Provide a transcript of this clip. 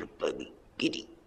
Baby, play giddy.